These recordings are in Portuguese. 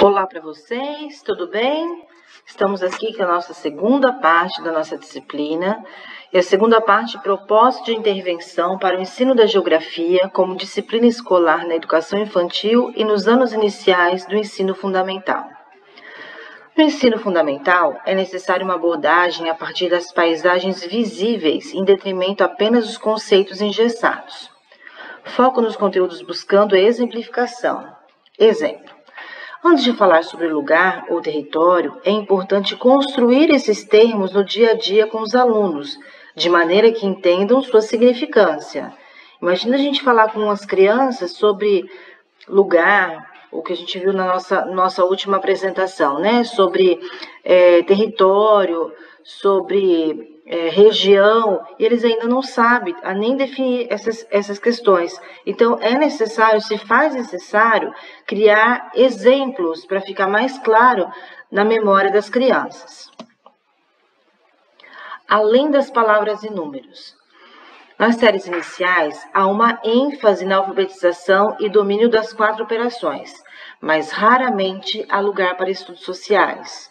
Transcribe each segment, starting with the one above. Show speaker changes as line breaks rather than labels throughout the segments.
Olá para vocês, tudo bem? Estamos aqui com a nossa segunda parte da nossa disciplina. E a segunda parte, propósito de intervenção para o ensino da geografia como disciplina escolar na educação infantil e nos anos iniciais do ensino fundamental. No ensino fundamental, é necessária uma abordagem a partir das paisagens visíveis, em detrimento apenas dos conceitos engessados. Foco nos conteúdos buscando a exemplificação. Exemplo: Antes de falar sobre lugar ou território, é importante construir esses termos no dia a dia com os alunos, de maneira que entendam sua significância. Imagina a gente falar com as crianças sobre lugar, o que a gente viu na nossa, nossa última apresentação, né? Sobre é, território, sobre é, região, e eles ainda não sabem a nem definir essas, essas questões. Então, é necessário, se faz necessário, criar exemplos para ficar mais claro na memória das crianças. Além das palavras e números. Nas séries iniciais, há uma ênfase na alfabetização e domínio das quatro operações, mas raramente há lugar para estudos sociais.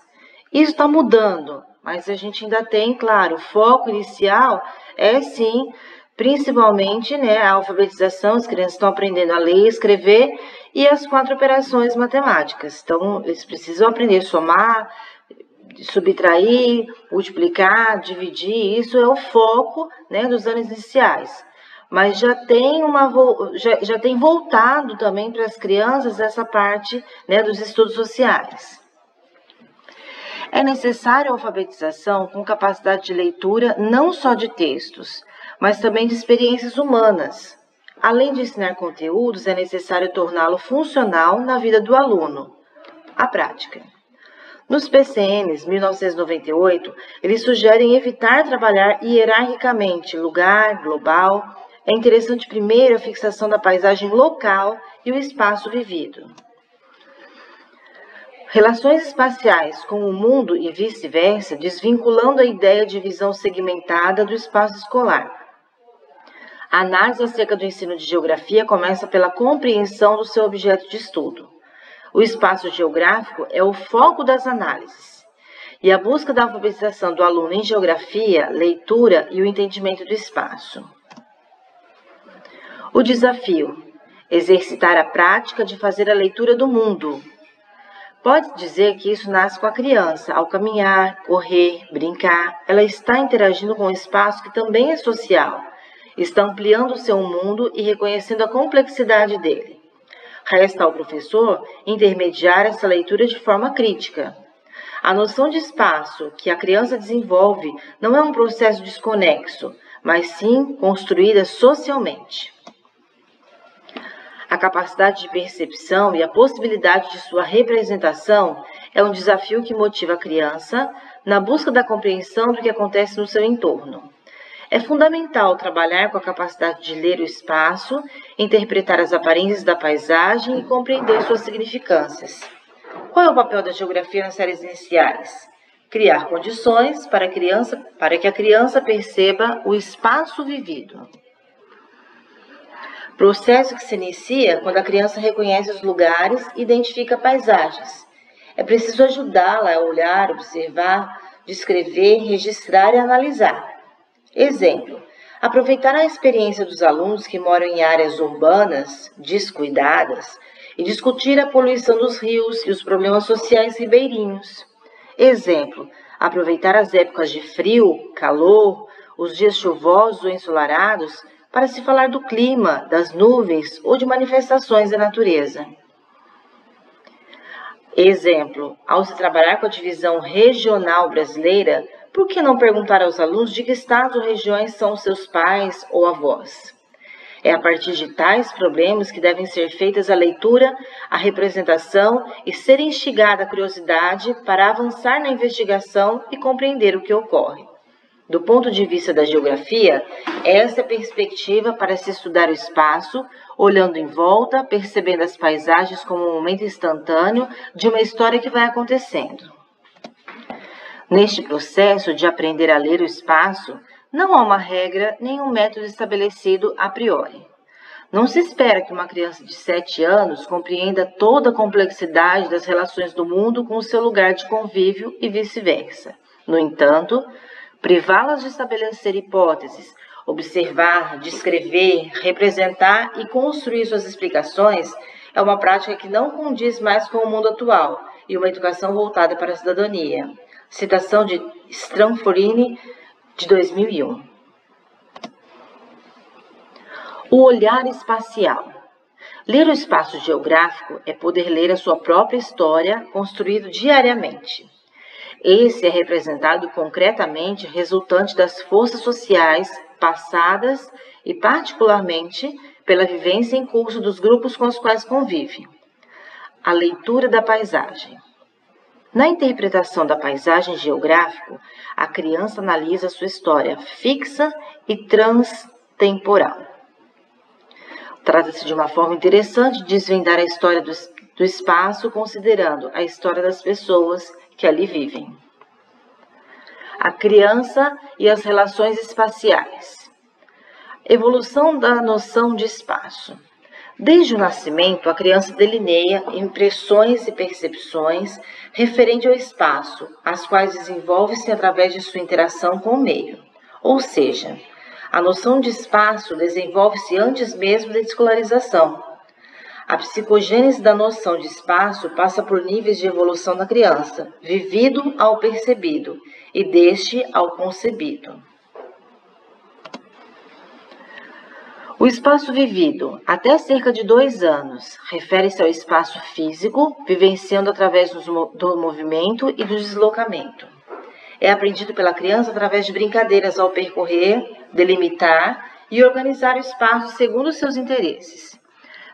Isso está mudando, mas a gente ainda tem, claro, o foco inicial é sim, principalmente né, a alfabetização, as crianças estão aprendendo a ler escrever, e as quatro operações matemáticas. Então, eles precisam aprender a somar, subtrair, multiplicar, dividir, isso é o foco né, dos anos iniciais. Mas já tem, uma, já, já tem voltado também para as crianças essa parte né, dos estudos sociais. É necessária alfabetização com capacidade de leitura não só de textos, mas também de experiências humanas. Além de ensinar conteúdos, é necessário torná-lo funcional na vida do aluno. A prática. Nos PCNs 1998, eles sugerem evitar trabalhar hierarquicamente lugar, global. É interessante primeiro a fixação da paisagem local e o espaço vivido. Relações espaciais com o mundo e vice-versa, desvinculando a ideia de visão segmentada do espaço escolar. A análise acerca do ensino de geografia começa pela compreensão do seu objeto de estudo. O espaço geográfico é o foco das análises. E a busca da alfabetização do aluno em geografia, leitura e o entendimento do espaço. O desafio: exercitar a prática de fazer a leitura do mundo, Pode dizer que isso nasce com a criança. Ao caminhar, correr, brincar, ela está interagindo com um espaço que também é social. Está ampliando o seu mundo e reconhecendo a complexidade dele. Resta ao professor intermediar essa leitura de forma crítica. A noção de espaço que a criança desenvolve não é um processo desconexo, mas sim construída socialmente. A capacidade de percepção e a possibilidade de sua representação é um desafio que motiva a criança na busca da compreensão do que acontece no seu entorno. É fundamental trabalhar com a capacidade de ler o espaço, interpretar as aparências da paisagem e compreender suas significâncias. Qual é o papel da geografia nas séries iniciais? Criar condições para, criança, para que a criança perceba o espaço vivido. Processo que se inicia quando a criança reconhece os lugares e identifica paisagens. É preciso ajudá-la a olhar, observar, descrever, registrar e analisar. Exemplo: aproveitar a experiência dos alunos que moram em áreas urbanas descuidadas e discutir a poluição dos rios e os problemas sociais ribeirinhos. Exemplo: aproveitar as épocas de frio, calor, os dias chuvosos ou ensolarados para se falar do clima, das nuvens ou de manifestações da natureza. Exemplo: ao se trabalhar com a divisão regional brasileira, por que não perguntar aos alunos de que estados ou regiões são seus pais ou avós? É a partir de tais problemas que devem ser feitas a leitura, a representação e ser instigada a curiosidade para avançar na investigação e compreender o que ocorre. Do ponto de vista da geografia, essa perspectiva para se estudar o espaço, olhando em volta, percebendo as paisagens como um momento instantâneo de uma história que vai acontecendo. Neste processo de aprender a ler o espaço, não há uma regra nem um método estabelecido a priori. Não se espera que uma criança de 7 anos compreenda toda a complexidade das relações do mundo com o seu lugar de convívio e vice-versa. No entanto, privá-las de estabelecer hipóteses, observar, descrever, representar e construir suas explicações é uma prática que não condiz mais com o mundo atual e uma educação voltada para a cidadania. Citação de Stranforini, de 2001. O olhar espacial. Ler o espaço geográfico é poder ler a sua própria história, construído diariamente. Esse é representado concretamente resultante das forças sociais passadas e, particularmente, pela vivência em curso dos grupos com os quais convive. A leitura da paisagem. Na interpretação da paisagem geográfica, a criança analisa sua história fixa e transtemporal. Trata-se de uma forma interessante de desvendar a história do, do espaço, considerando a história das pessoas que ali vivem. A criança e as relações espaciais. Evolução da noção de espaço. Desde o nascimento, a criança delineia impressões e percepções referente ao espaço, as quais desenvolve-se através de sua interação com o meio. Ou seja, a noção de espaço desenvolve-se antes mesmo da escolarização. A psicogênese da noção de espaço passa por níveis de evolução da criança, vivido ao percebido e deste ao concebido. O espaço vivido, até cerca de dois anos, refere-se ao espaço físico, vivenciando através do movimento e do deslocamento é aprendido pela criança através de brincadeiras ao percorrer, delimitar e organizar o espaço segundo seus interesses.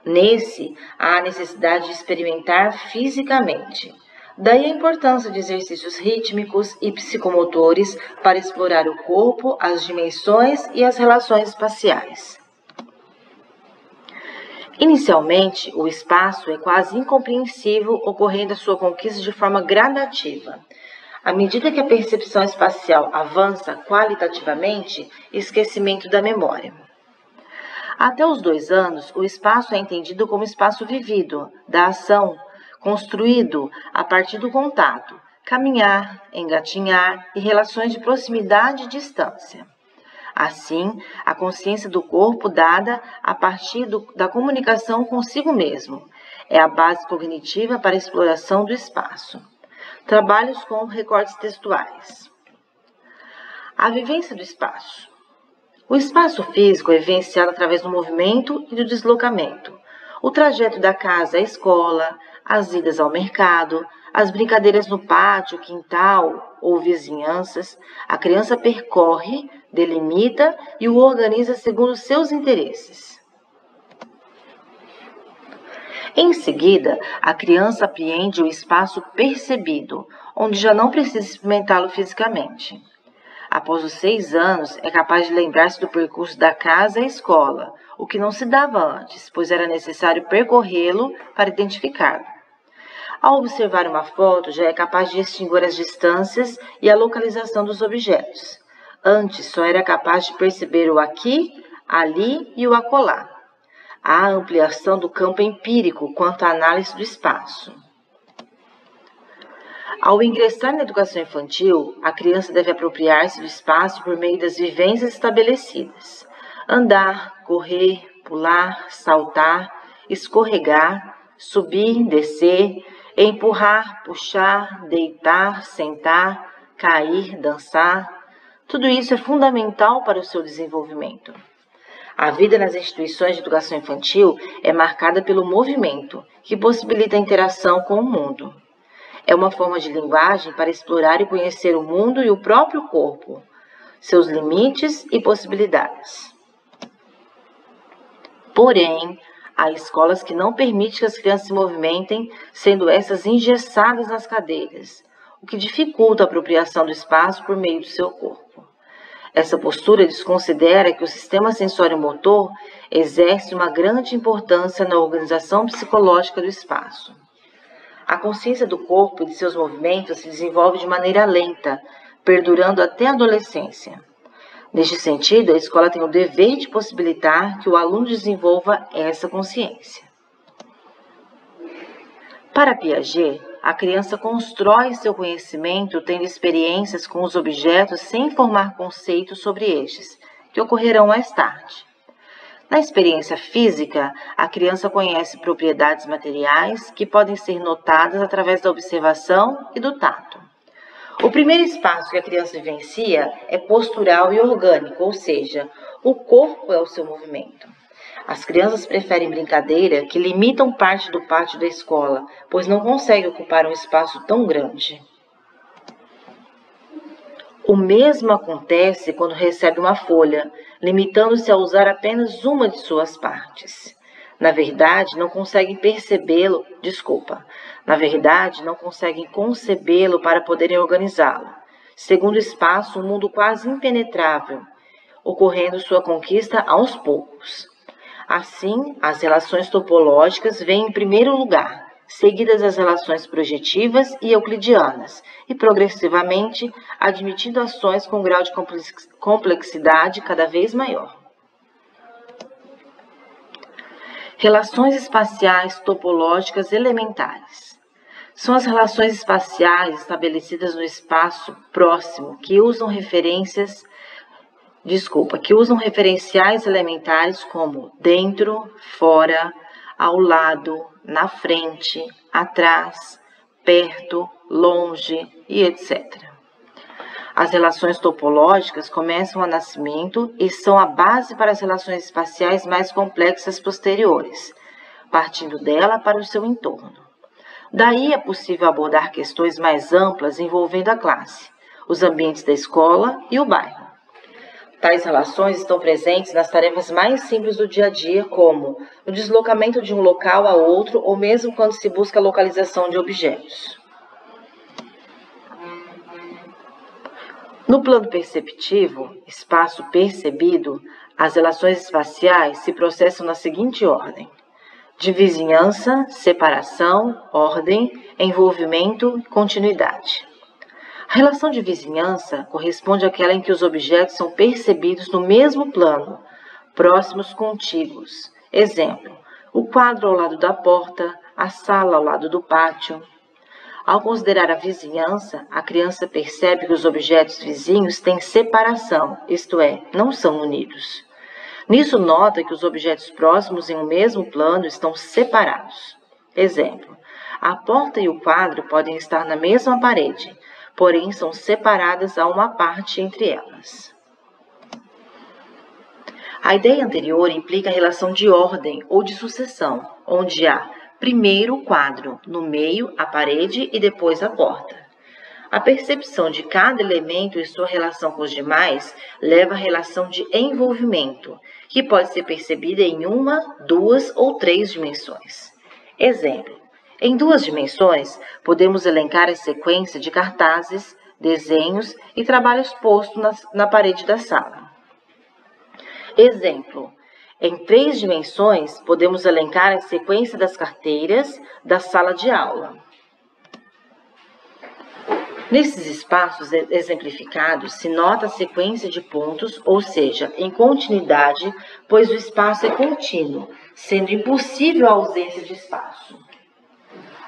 Nesse, há a necessidade de experimentar fisicamente. Daí a importância de exercícios rítmicos e psicomotores para explorar o corpo, as dimensões e as relações espaciais. Inicialmente, o espaço é quase incompreensível, ocorrendo a sua conquista de forma gradativa. À medida que a percepção espacial avança qualitativamente, esquecimento da memória. Até os dois anos, o espaço é entendido como espaço vivido, da ação, construído a partir do contato, caminhar, engatinhar e relações de proximidade e distância. Assim, a consciência do corpo dada a partir do, da comunicação consigo mesmo é a base cognitiva para a exploração do espaço. Trabalhos com recortes textuais. A vivência do espaço. O espaço físico é vivenciado através do movimento e do deslocamento. O trajeto da casa à escola, as idas ao mercado, as brincadeiras no pátio, quintal ou vizinhanças, a criança percorre, delimita e o organiza segundo seus interesses. Em seguida, a criança apreende o espaço percebido, onde já não precisa experimentá-lo fisicamente. Após os seis anos, é capaz de lembrar-se do percurso da casa à escola, o que não se dava antes, pois era necessário percorrê-lo para identificá-lo. Ao observar uma foto, já é capaz de distinguir as distâncias e a localização dos objetos. Antes, só era capaz de perceber o aqui, ali e o acolá a ampliação do campo empírico quanto à análise do espaço. Ao ingressar na educação infantil, a criança deve apropriar-se do espaço por meio das vivências estabelecidas. Andar, correr, pular, saltar, escorregar, subir, descer, empurrar, puxar, deitar, sentar, cair, dançar. Tudo isso é fundamental para o seu desenvolvimento. A vida nas instituições de educação infantil é marcada pelo movimento, que possibilita a interação com o mundo. É uma forma de linguagem para explorar e conhecer o mundo e o próprio corpo, seus limites e possibilidades. Porém, há escolas que não permitem que as crianças se movimentem, sendo essas engessadas nas cadeiras, o que dificulta a apropriação do espaço por meio do seu corpo. Essa postura desconsidera que o sistema sensório-motor exerce uma grande importância na organização psicológica do espaço. A consciência do corpo e de seus movimentos se desenvolve de maneira lenta, perdurando até a adolescência. Neste sentido, a escola tem o dever de possibilitar que o aluno desenvolva essa consciência. Para Piaget, a criança constrói seu conhecimento tendo experiências com os objetos sem formar conceitos sobre estes, que ocorrerão mais tarde. Na experiência física, a criança conhece propriedades materiais que podem ser notadas através da observação e do tato. O primeiro espaço que a criança vivencia é postural e orgânico, ou seja, o corpo é o seu movimento. As crianças preferem brincadeira que limitam parte do pátio da escola, pois não conseguem ocupar um espaço tão grande. O mesmo acontece quando recebe uma folha, limitando-se a usar apenas uma de suas partes. Na verdade, não conseguem percebê-lo, desculpa, na verdade, não conseguem concebê-lo para poderem organizá-lo. Segundo espaço, um mundo quase impenetrável, ocorrendo sua conquista aos poucos. Assim, as relações topológicas vêm em primeiro lugar, seguidas as relações projetivas e euclidianas, e progressivamente admitindo ações com grau de complexidade cada vez maior. Relações espaciais topológicas elementares. São as relações espaciais estabelecidas no espaço próximo que usam referências desculpa, que usam referenciais elementares como dentro, fora, ao lado, na frente, atrás, perto, longe e etc. As relações topológicas começam ao nascimento e são a base para as relações espaciais mais complexas posteriores, partindo dela para o seu entorno. Daí é possível abordar questões mais amplas envolvendo a classe, os ambientes da escola e o bairro. Tais relações estão presentes nas tarefas mais simples do dia a dia, como o deslocamento de um local a outro ou mesmo quando se busca a localização de objetos. No plano perceptivo, espaço percebido, as relações espaciais se processam na seguinte ordem: de vizinhança, separação, ordem, envolvimento continuidade. A relação de vizinhança corresponde àquela em que os objetos são percebidos no mesmo plano, próximos contíguos. Exemplo: o quadro ao lado da porta, a sala ao lado do pátio. Ao considerar a vizinhança, a criança percebe que os objetos vizinhos têm separação, isto é, não são unidos. Nisso, nota que os objetos próximos em um mesmo plano estão separados. Exemplo: a porta e o quadro podem estar na mesma parede, porém são separadas a uma parte entre elas. A ideia anterior implica a relação de ordem ou de sucessão, onde há primeiro o quadro, no meio a parede e depois a porta. A percepção de cada elemento e sua relação com os demais leva à relação de envolvimento, que pode ser percebida em uma, duas ou três dimensões. Exemplo: em duas dimensões, podemos elencar a sequência de cartazes, desenhos e trabalhos postos na, na parede da sala. Exemplo: em três dimensões, podemos elencar a sequência das carteiras da sala de aula. Nesses espaços exemplificados, se nota a sequência de pontos, ou seja, em continuidade, pois o espaço é contínuo, sendo impossível a ausência de espaço.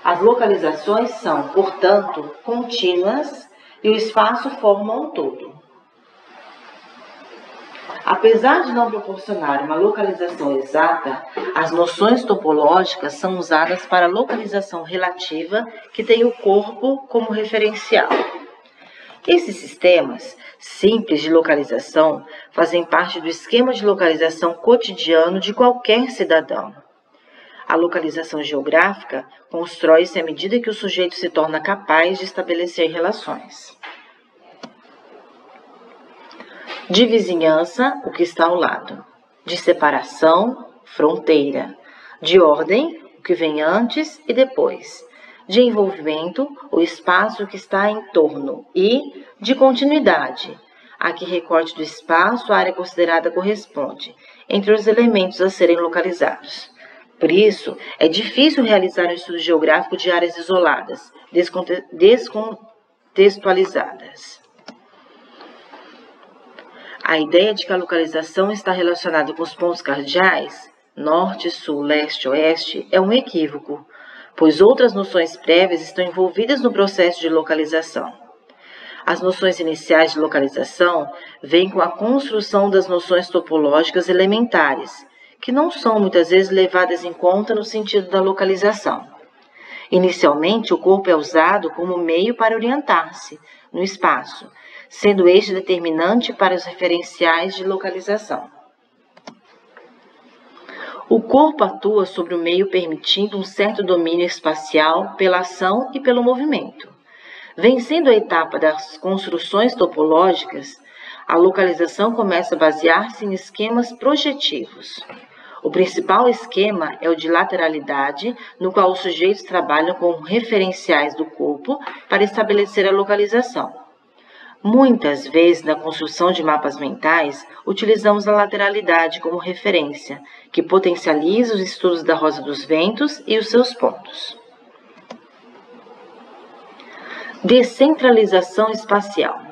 As localizações são, portanto, contínuas e o espaço forma um todo. Apesar de não proporcionar uma localização exata, as noções topológicas são usadas para localização relativa que tem o corpo como referencial. Esses sistemas simples de localização fazem parte do esquema de localização cotidiano de qualquer cidadão. A localização geográfica constrói-se à medida que o sujeito se torna capaz de estabelecer relações. De vizinhança, o que está ao lado. De separação, fronteira. De ordem, o que vem antes e depois. De envolvimento, o espaço que está em torno. E de continuidade, a que recorte do espaço a área considerada corresponde, entre os elementos a serem localizados. Por isso, é difícil realizar um estudo geográfico de áreas isoladas, descontextualizadas. A ideia de que a localização está relacionada com os pontos cardeais, norte, sul, leste, oeste, é um equívoco, pois outras noções prévias estão envolvidas no processo de localização. As noções iniciais de localização vêm com a construção das noções topológicas elementares, que não são muitas vezes levadas em conta no sentido da localização. Inicialmente, o corpo é usado como meio para orientar-se no espaço, sendo este determinante para os referenciais de localização. O corpo atua sobre o meio permitindo um certo domínio espacial pela ação e pelo movimento. Vencendo a etapa das construções topológicas, a localização começa a basear-se em esquemas projetivos. O principal esquema é o de lateralidade, no qual os sujeitos trabalham com referenciais do corpo para estabelecer a localização. Muitas vezes, na construção de mapas mentais, utilizamos a lateralidade como referência, que potencializa os estudos da rosa dos ventos e os seus pontos. Descentralização espacial.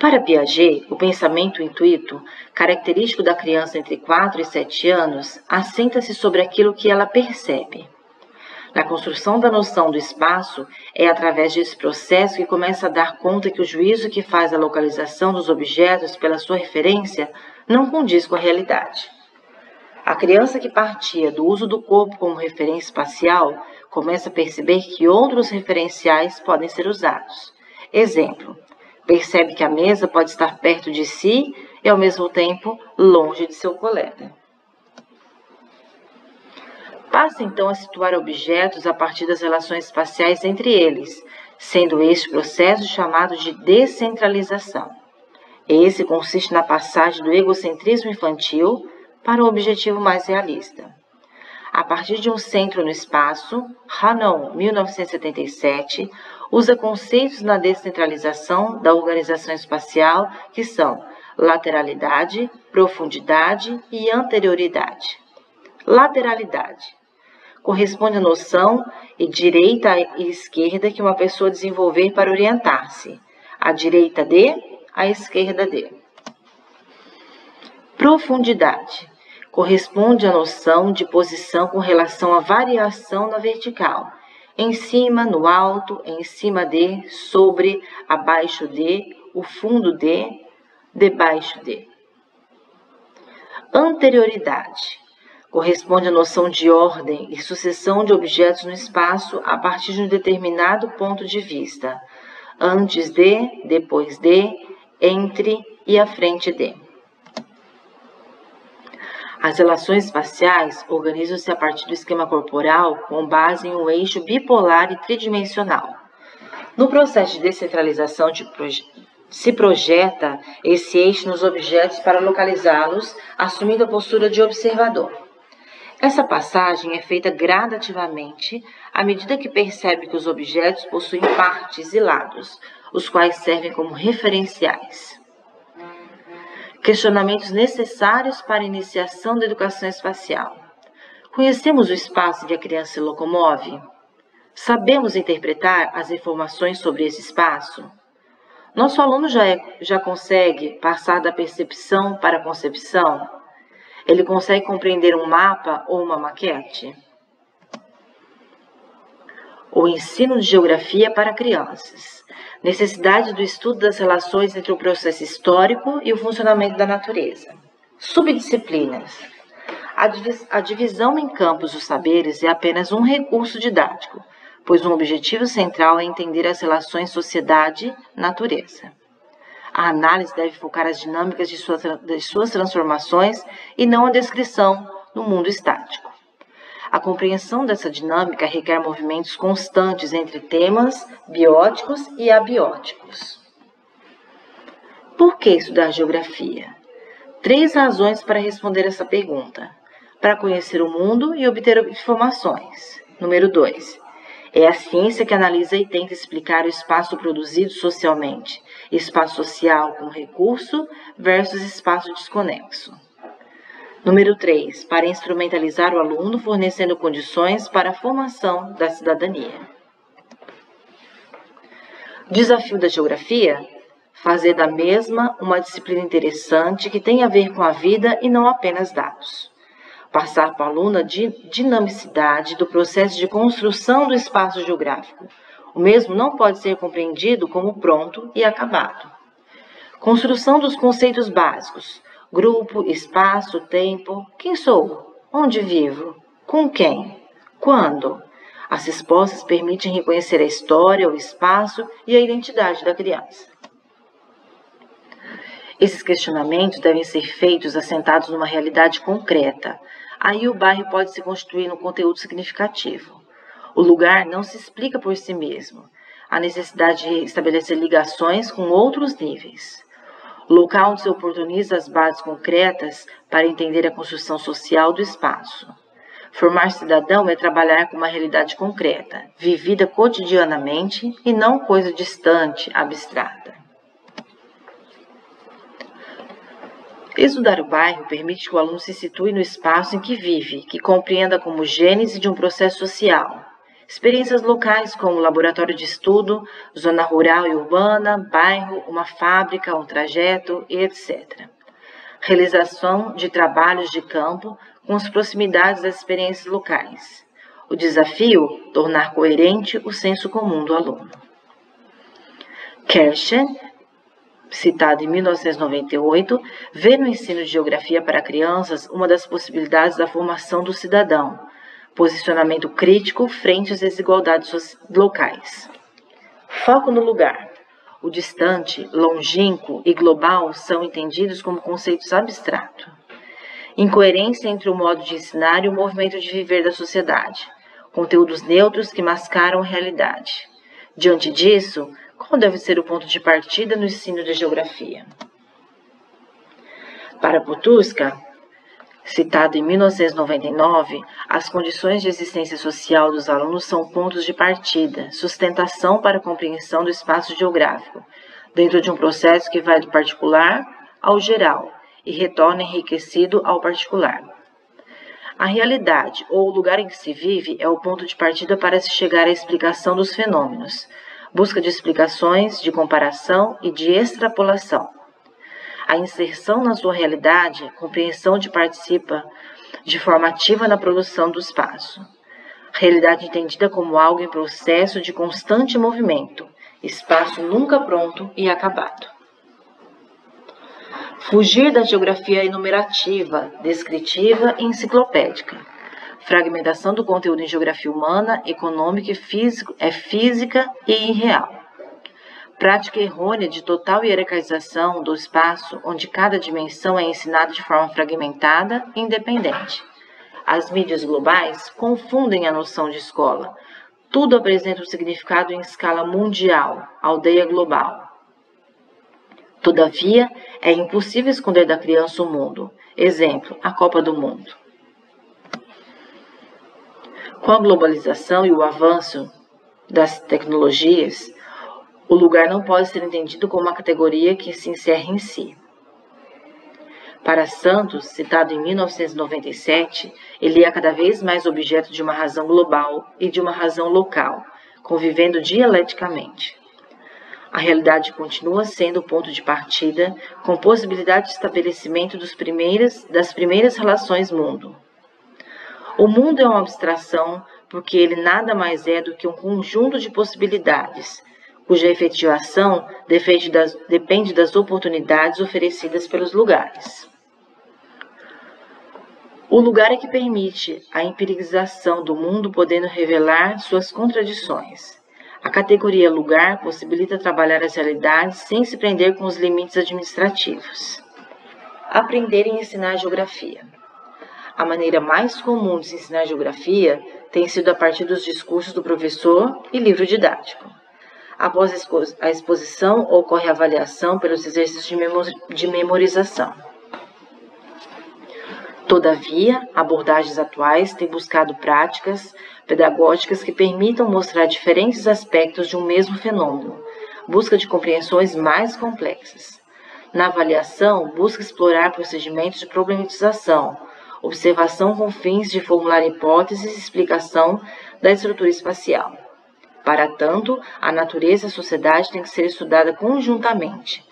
Para Piaget, o pensamento intuito, característico da criança entre 4 e 7 anos, assenta-se sobre aquilo que ela percebe. Na construção da noção do espaço, é através desse processo que começa a dar conta que o juízo que faz a localização dos objetos pela sua referência não condiz com a realidade. A criança que partia do uso do corpo como referência espacial começa a perceber que outros referenciais podem ser usados. Exemplo: percebe que a mesa pode estar perto de si e, ao mesmo tempo, longe de seu colega. Passa então a situar objetos a partir das relações espaciais entre eles, sendo este processo chamado de descentralização. Esse consiste na passagem do egocentrismo infantil para um objetivo mais realista. A partir de um centro no espaço, Hanon, 1977, usa conceitos na descentralização da organização espacial que são lateralidade, profundidade e anterioridade. Lateralidade corresponde à noção de direita e esquerda que uma pessoa desenvolver para orientar-se. A direita de, a esquerda de. Profundidade corresponde à noção de posição com relação à variação na vertical. Em cima, no alto, em cima de, sobre, abaixo de, o fundo de, debaixo de. Anterioridade corresponde à noção de ordem e sucessão de objetos no espaço a partir de um determinado ponto de vista, antes de, depois de, entre e à frente de. As relações espaciais organizam-se a partir do esquema corporal com base em um eixo bipolar e tridimensional. No processo de descentralização de proje se projeta esse eixo nos objetos para localizá-los, assumindo a postura de observador. Essa passagem é feita gradativamente à medida que percebe que os objetos possuem partes e lados, os quais servem como referenciais. Questionamentos necessários para a iniciação da educação espacial. Conhecemos o espaço que a criança se locomove? Sabemos interpretar as informações sobre esse espaço? Nosso aluno já, é, já consegue passar da percepção para a concepção? Ele consegue compreender um mapa ou uma maquete? O ensino de geografia para crianças. Necessidade do estudo das relações entre o processo histórico e o funcionamento da natureza. Subdisciplinas. A divisão em campos dos saberes é apenas um recurso didático, pois um objetivo central é entender as relações sociedade-natureza. A análise deve focar as dinâmicas de suas, de suas transformações e não a descrição no mundo estático. A compreensão dessa dinâmica requer movimentos constantes entre temas bióticos e abióticos. Por que estudar geografia? Três razões para responder essa pergunta: para conhecer o mundo e obter informações. Número 2. É a ciência que analisa e tenta explicar o espaço produzido socialmente, espaço social como recurso versus espaço desconexo. Número 3. Para instrumentalizar o aluno, fornecendo condições para a formação da cidadania. Desafio da geografia? fazer da mesma uma disciplina interessante que tem a ver com a vida e não apenas dados. Passar para o aluno a dinamicidade do processo de construção do espaço geográfico. O mesmo não pode ser compreendido como pronto e acabado. Construção dos conceitos básicos: grupo, espaço, tempo. Quem sou? Onde vivo? Com quem? Quando? As respostas permitem reconhecer a história, o espaço e a identidade da criança. Esses questionamentos devem ser feitos assentados numa realidade concreta. Aí o bairro pode se constituir num conteúdo significativo. O lugar não se explica por si mesmo. Há necessidade de estabelecer ligações com outros níveis. Local onde se oportuniza as bases concretas para entender a construção social do espaço. Formar cidadão é trabalhar com uma realidade concreta, vivida cotidianamente e não coisa distante, abstrata. Estudar o bairro permite que o aluno se situe no espaço em que vive, que compreenda como gênese de um processo social. Experiências locais como laboratório de estudo, zona rural e urbana, bairro, uma fábrica, um trajeto, etc. Realização de trabalhos de campo com as proximidades das experiências locais. O desafio, tornar coerente o senso comum do aluno. Kerschen citado em 1998, vê no ensino de geografia para crianças uma das possibilidades da formação do cidadão, posicionamento crítico frente às desigualdades locais. Foco no lugar. O distante, longínquo e global são entendidos como conceitos abstratos. Incoerência entre o modo de ensinar e o movimento de viver da sociedade. Conteúdos neutros que mascaram a realidade. Diante disso, qual deve ser o ponto de partida no ensino de geografia? Para Potuska, citado em 1999, as condições de existência social dos alunos são pontos de partida, sustentação para a compreensão do espaço geográfico, dentro de um processo que vai do particular ao geral e retorna enriquecido ao particular. A realidade, ou o lugar em que se vive, é o ponto de partida para se chegar à explicação dos fenômenos, busca de explicações, de comparação e de extrapolação. A inserção na sua realidade, compreensão de participa de forma ativa na produção do espaço. Realidade entendida como algo em processo de constante movimento, espaço nunca pronto e acabado. Fugir da geografia enumerativa, descritiva e enciclopédica Fragmentação do conteúdo em geografia humana, econômica e físico, é física e irreal. Prática errônea de total hierarquização do espaço, onde cada dimensão é ensinada de forma fragmentada e independente. As mídias globais confundem a noção de escola. Tudo apresenta um significado em escala mundial, aldeia global. Todavia, é impossível esconder da criança o mundo. Exemplo, a Copa do Mundo. Com a globalização e o avanço das tecnologias, o lugar não pode ser entendido como uma categoria que se encerra em si. Para Santos, citado em 1997, ele é cada vez mais objeto de uma razão global e de uma razão local, convivendo dialeticamente. A realidade continua sendo o ponto de partida, com possibilidade de estabelecimento primeiras, das primeiras relações mundo. O mundo é uma abstração porque ele nada mais é do que um conjunto de possibilidades, cuja efetivação depende das, depende das oportunidades oferecidas pelos lugares. O lugar é que permite a empirização do mundo, podendo revelar suas contradições. A categoria lugar possibilita trabalhar as realidades sem se prender com os limites administrativos. Aprender e ensinar geografia. A maneira mais comum de se ensinar geografia tem sido a partir dos discursos do professor e livro didático. Após a exposição, ocorre a avaliação pelos exercícios de memorização. Todavia, abordagens atuais têm buscado práticas pedagógicas que permitam mostrar diferentes aspectos de um mesmo fenômeno, busca de compreensões mais complexas. Na avaliação, busca explorar procedimentos de problematização, observação com fins de formular hipóteses e explicação da estrutura espacial. Para tanto, a natureza e a sociedade têm que ser estudada conjuntamente,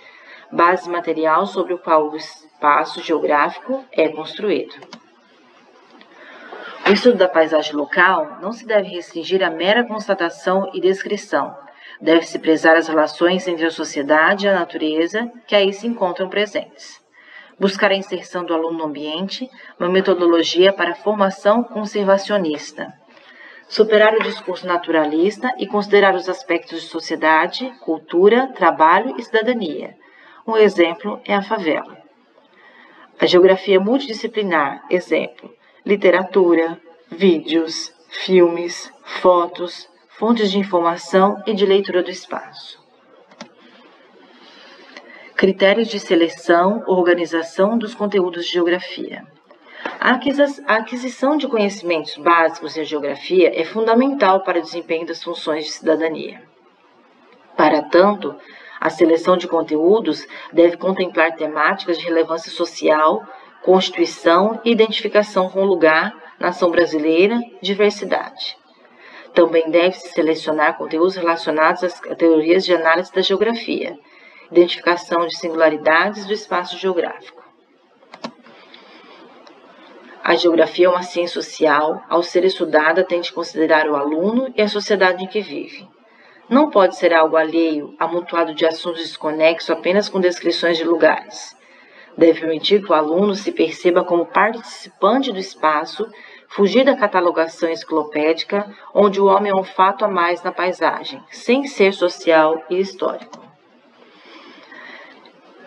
base material sobre o qual o espaço geográfico é construído. O estudo da paisagem local não se deve restringir à mera constatação e descrição. Deve-se prezar as relações entre a sociedade e a natureza que aí se encontram presentes. Buscar a inserção do aluno no ambiente, uma metodologia para a formação conservacionista. Superar o discurso naturalista e considerar os aspectos de sociedade, cultura, trabalho e cidadania. Um exemplo é a favela. A geografia multidisciplinar, exemplo, literatura, vídeos, filmes, fotos, fontes de informação e de leitura do espaço. Critérios de seleção, organização dos conteúdos de geografia. A aquisição de conhecimentos básicos em geografia é fundamental para o desempenho das funções de cidadania. Para tanto, a seleção de conteúdos deve contemplar temáticas de relevância social, constituição e identificação com o lugar, nação brasileira, diversidade. Também deve-se selecionar conteúdos relacionados às teorias de análise da geografia, identificação de singularidades do espaço geográfico. A geografia é uma ciência social, ao ser estudada, tem de considerar o aluno e a sociedade em que vive. Não pode ser algo alheio, amontoado de assuntos desconexos apenas com descrições de lugares deve permitir que o aluno se perceba como participante do espaço, fugir da catalogação enciclopédica, onde o homem é um fato a mais na paisagem, sem ser social e histórico.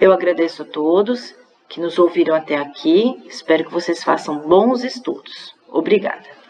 Eu agradeço a todos que nos ouviram até aqui. Espero que vocês façam bons estudos. Obrigada.